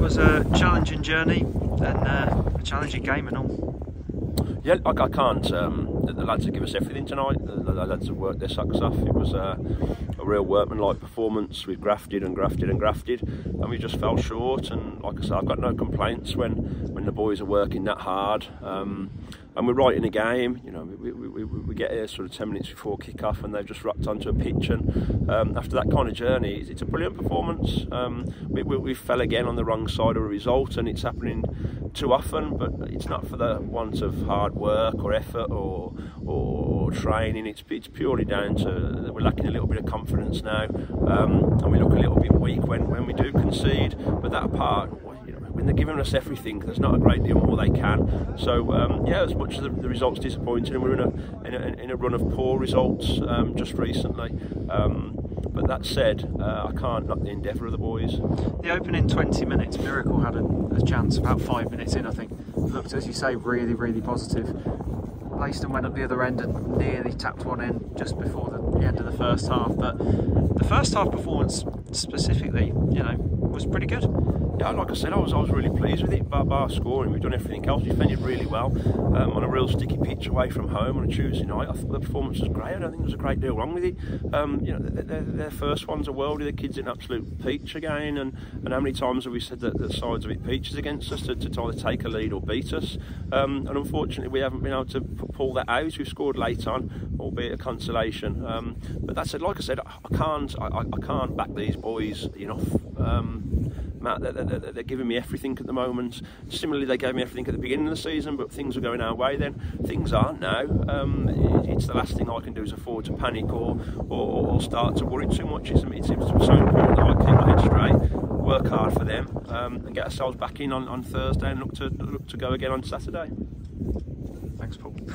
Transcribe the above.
it was a challenging journey and uh, a challenging game and all. Yeah, I, I can't. Um, the, the, lads have given us everything tonight. The, the, lads have worked their socks off. It was uh, a real workmanlike performance. We've grafted and grafted and grafted, and we just fell short. And like I said, I've got no complaints when when the boys are working that hard. Um, and we're right in the game. You know, we, we, we, we get here sort of 10 minutes before kick-off and they've just wrapped onto a pitch and um, after that kind of journey, it's a brilliant performance. Um, we, we, we, fell again on the wrong side of a result and it's happening too often, but it's not for the want of hard work or effort or, or, training. It's, it's purely down to we're lacking a little bit of confidence now um, and we look a little bit weak when, when we do concede, but that apart, when they're giving us everything, there's not a great deal more they can. So um, yeah, as much as the, the, results disappointing, and we're in a in a, in a run of poor results um, just recently. Um, but that said, uh, I can't knock the endeavour of the boys. The opening 20 minutes, Miracle had a, a chance about five minutes in, I think. Looked, as you say, really, really positive. Leiston went up the other end and nearly tapped one in just before the end of the first half. But the first half performance specifically, you know, was pretty good yeah, like I said, I was I was really pleased with it. Bar, bar scoring, we've done everything else. We defended really well um, on a real sticky pitch away from home on a Tuesday night. I thought the performance was great. I don't think there's a great deal wrong with it. Um, you know, their, their first one's a worldie. The kids in absolute peach again. And, and how many times have we said that the sides of it peaches against us to, to either take a lead or beat us? Um, and unfortunately, we haven't been able to pull that out. We've scored late on, albeit a consolation. Um, but that said, like I said, I can't I, I can't back these boys enough. Um, Matt, they're, giving me everything at the moment. Similarly, they gave me everything at the beginning of the season, but things were going our way then. Things aren't now. Um, it, it's the last thing I can do is afford to panic or, or, or start to worry too much. It's, it's, it's, so important that I keep my head straight, work hard for them, um, and get ourselves back in on, on Thursday and look to, look to go again on Saturday. Thanks, Paul.